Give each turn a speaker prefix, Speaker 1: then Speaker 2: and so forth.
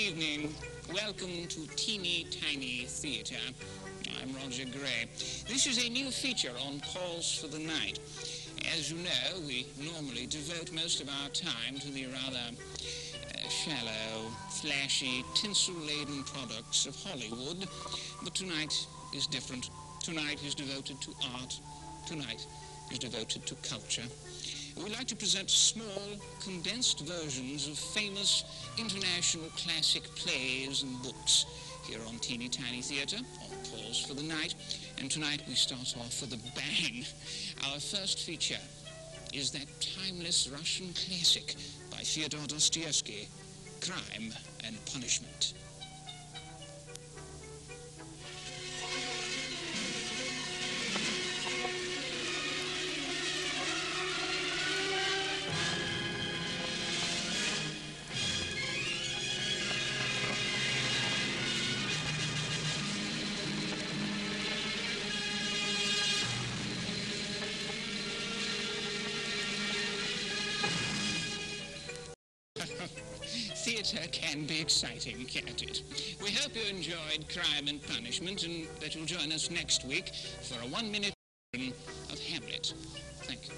Speaker 1: evening. Welcome to Teeny Tiny Theatre. I'm Roger Gray. This is a new feature on Calls for the Night. As you know, we normally devote most of our time to the rather uh, shallow, flashy, tinsel-laden products of Hollywood. But tonight is different. Tonight is devoted to art. Tonight is devoted to culture. We like to present small, condensed versions of famous international classic plays and books here on Teeny Tiny Theatre, on Calls for the Night. And tonight we start off with a bang. Our first feature is that timeless Russian classic by Fyodor Dostoevsky, Crime and Punishment. Theatre can be exciting, can't it? We hope you enjoyed Crime and Punishment and that you'll join us next week for a one-minute of Hamlet. Thank you.